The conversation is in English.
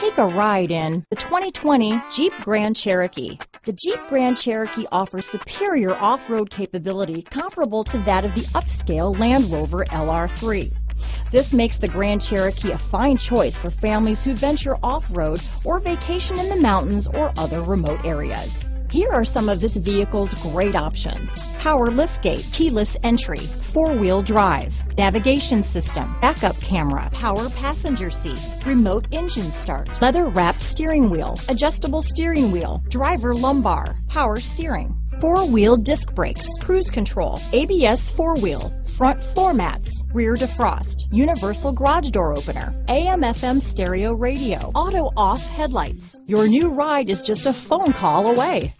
Take a ride in the 2020 Jeep Grand Cherokee. The Jeep Grand Cherokee offers superior off-road capability comparable to that of the upscale Land Rover LR3. This makes the Grand Cherokee a fine choice for families who venture off-road or vacation in the mountains or other remote areas. Here are some of this vehicle's great options. Power liftgate, keyless entry, four-wheel drive, navigation system, backup camera, power passenger seat, remote engine start, leather-wrapped steering wheel, adjustable steering wheel, driver lumbar, power steering, four-wheel disc brakes, cruise control, ABS four-wheel, front floor mats, rear defrost, universal garage door opener, AM FM stereo radio, auto off headlights. Your new ride is just a phone call away.